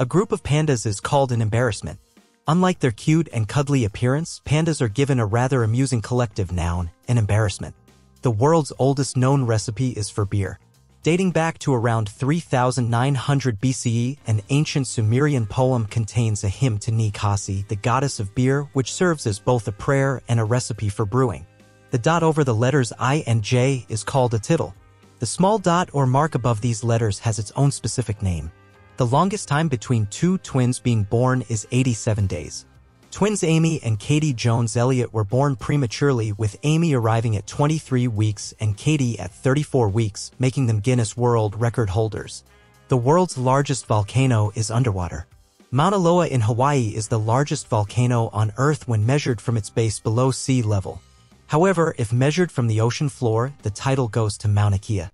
A group of pandas is called an embarrassment. Unlike their cute and cuddly appearance, pandas are given a rather amusing collective noun, an embarrassment. The world's oldest known recipe is for beer. Dating back to around 3900 BCE, an ancient Sumerian poem contains a hymn to Ninkasi, the goddess of beer, which serves as both a prayer and a recipe for brewing. The dot over the letters I and J is called a tittle. The small dot or mark above these letters has its own specific name. The longest time between two twins being born is 87 days. Twins Amy and Katie Jones Elliott were born prematurely with Amy arriving at 23 weeks and Katie at 34 weeks, making them Guinness World Record holders. The world's largest volcano is underwater. Mauna Loa in Hawaii is the largest volcano on Earth when measured from its base below sea level. However, if measured from the ocean floor, the title goes to Mauna Kea.